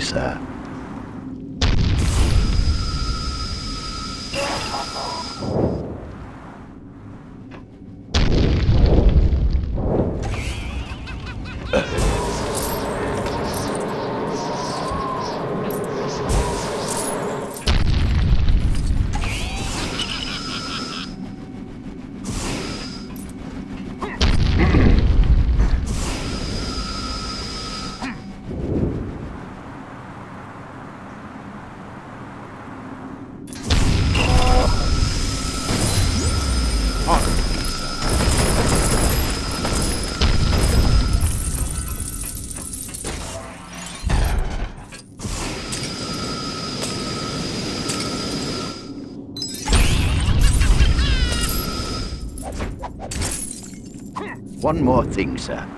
sir. One more thing, sir.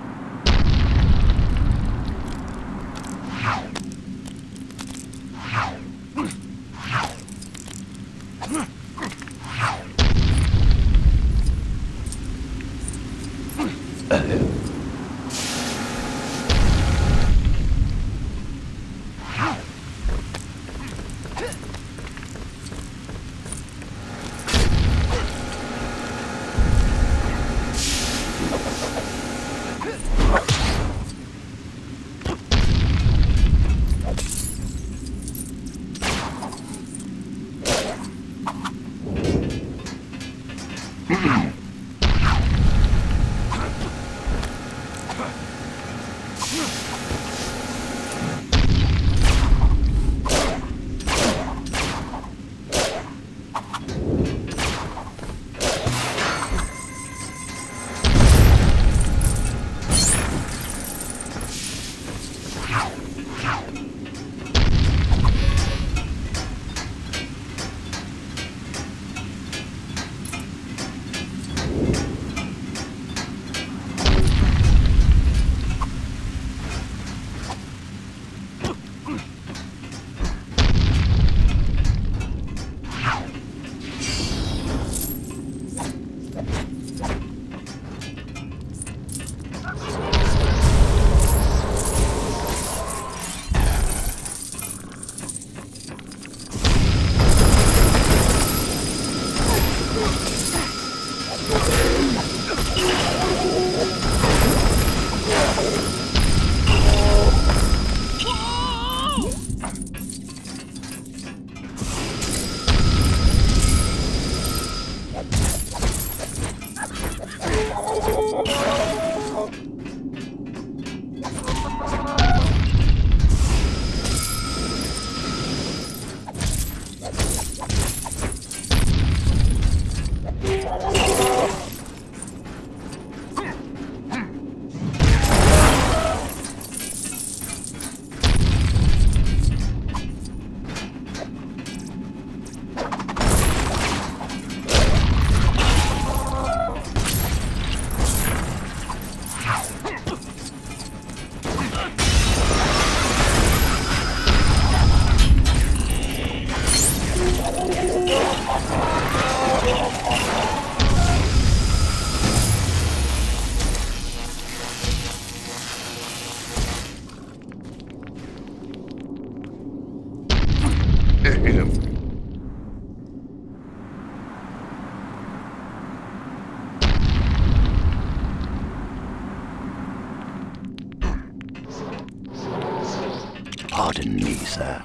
Pardon me, sir.